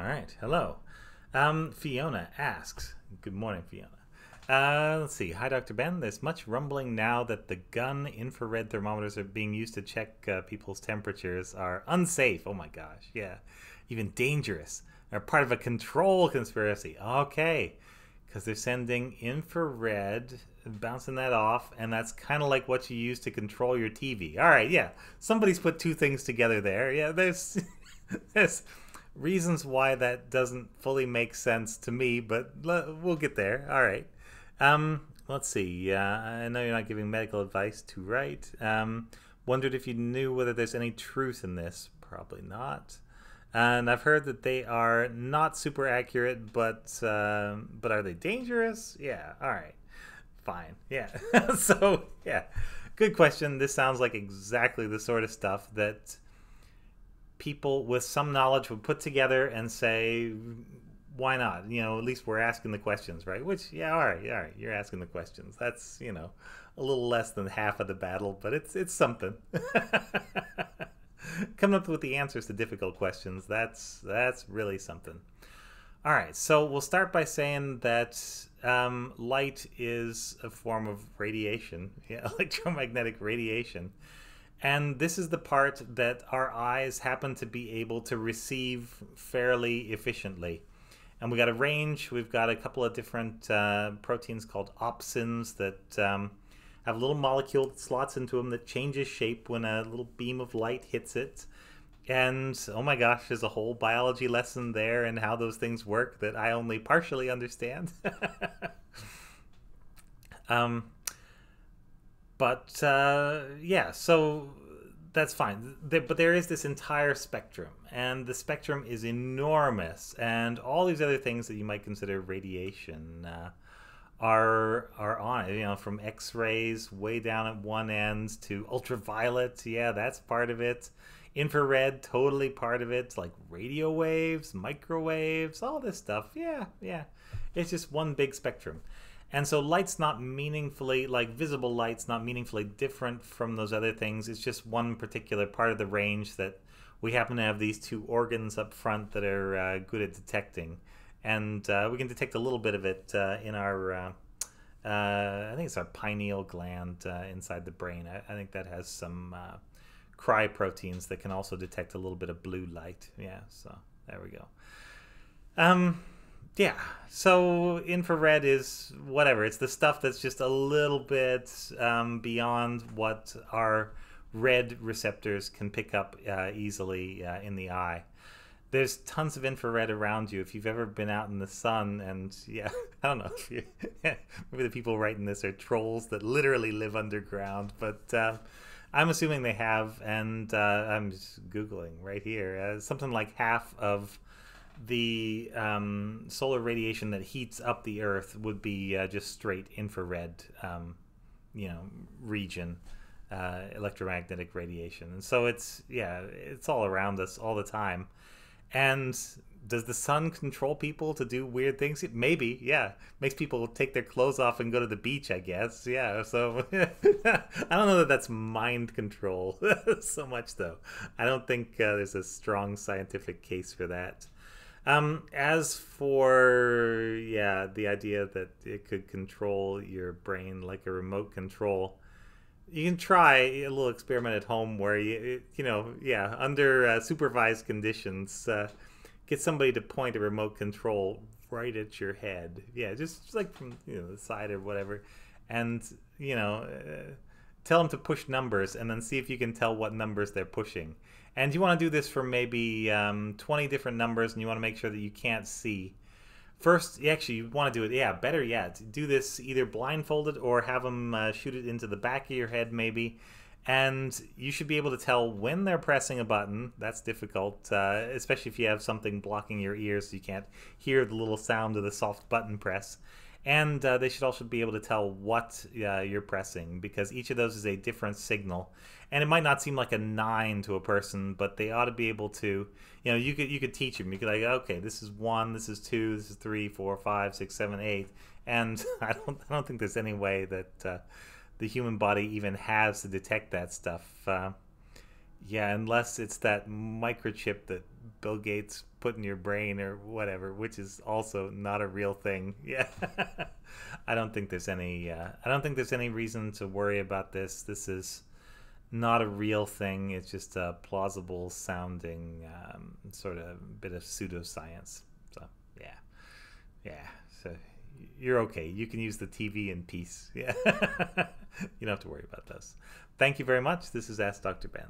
All right. Hello. Um, Fiona asks. Good morning, Fiona. Uh, let's see. Hi, Dr. Ben. There's much rumbling now that the gun infrared thermometers are being used to check uh, people's temperatures are unsafe. Oh my gosh. Yeah. Even dangerous. They're part of a control conspiracy. Okay. Because they're sending infrared, bouncing that off, and that's kind of like what you use to control your TV. All right. Yeah. Somebody's put two things together there. Yeah. There's. there's reasons why that doesn't fully make sense to me, but we'll get there. All right. Um, let's see. Uh, I know you're not giving medical advice to right. Um, wondered if you knew whether there's any truth in this. Probably not. And I've heard that they are not super accurate, but uh, but are they dangerous? Yeah. All right. Fine. Yeah. so yeah, good question. This sounds like exactly the sort of stuff that people with some knowledge would put together and say, why not? You know, at least we're asking the questions, right? Which, yeah, all right, all right, you're asking the questions. That's you know, a little less than half of the battle, but it's it's something. Coming up with the answers to difficult questions, that's that's really something. All right, so we'll start by saying that um, light is a form of radiation, yeah, electromagnetic radiation. And this is the part that our eyes happen to be able to receive fairly efficiently. And we got a range. We've got a couple of different uh, proteins called opsins that um, have a little molecule that slots into them that changes shape when a little beam of light hits it. And oh my gosh, there's a whole biology lesson there and how those things work that I only partially understand. um, but uh, yeah, so that's fine. There, but there is this entire spectrum, and the spectrum is enormous, and all these other things that you might consider radiation uh, are are on it. You know, from X rays way down at one end to ultraviolet. Yeah, that's part of it. Infrared, totally part of it. Like radio waves, microwaves, all this stuff. Yeah, yeah. It's just one big spectrum. And so light's not meaningfully, like visible light's not meaningfully different from those other things. It's just one particular part of the range that we happen to have these two organs up front that are uh, good at detecting. And uh, we can detect a little bit of it uh, in our, uh, uh, I think it's our pineal gland uh, inside the brain. I, I, think that has some cry proteins that can also detect a little bit of blue light. Yeah, so there we go. Um, yeah. So infrared is whatever. It's the stuff that's just a little bit um, beyond what our red receptors can pick up uh, easily uh, in the eye. There's tons of infrared around you. If you've ever been out in the sun, and yeah, I don't know if you, maybe the people writing this are trolls that literally live underground, but uh, I'm assuming they have, and uh, I'm just googling right here. Uh, something like half of the um, solar radiation that heats up the Earth would be uh, just straight infrared, um, you know, region, uh, electromagnetic radiation, and so it's yeah, it's all around us all the time. And does the sun control people to do weird things? Maybe, yeah. Makes people take their clothes off and go to the beach, I guess. Yeah, so I don't know that that's mind control so much, though. I don't think uh, there's a strong scientific case for that. Um, as for yeah, the idea that it could control your brain like a remote control, you can try a little experiment at home where you you know yeah under uh, supervised conditions, uh, get somebody to point a remote control right at your head. Yeah, just, just like from you know the side or whatever, and you know. Uh, tell them to push numbers and then see if you can tell what numbers they're pushing and you want to do this for maybe um, 20 different numbers, and you want to make sure that you can't see. First, actually, you want to do it, yeah, better yet, do this either blindfolded or have them uh, shoot it into the back of your head, maybe. And you should be able to tell when they're pressing a button. That's difficult, uh, especially if you have something blocking your ears so you can't hear the little sound of the soft button press and uh, they should also be able to tell what uh, you're pressing because each of those is a different signal and it might not seem like a nine to a person, but they ought to be able to, you know, you could you could teach them. You could like, okay, this is one, this is two, this is three, four, five, six, seven, eight, and I don't I don't think there's any way that uh, the human body even has to detect that stuff. Uh, yeah, unless it's that microchip that Bill Gates put in your brain or whatever, which is also not a real thing. Yeah, I don't think there's any. Uh, I don't think there's any reason to worry about this. This is not a real thing. It's just a plausible sounding um, sort of bit of pseudoscience. So yeah, yeah. So you're okay. You can use the TV in peace. Yeah, you don't have to worry about this. Thank you very much. This is Ask Dr. Ben.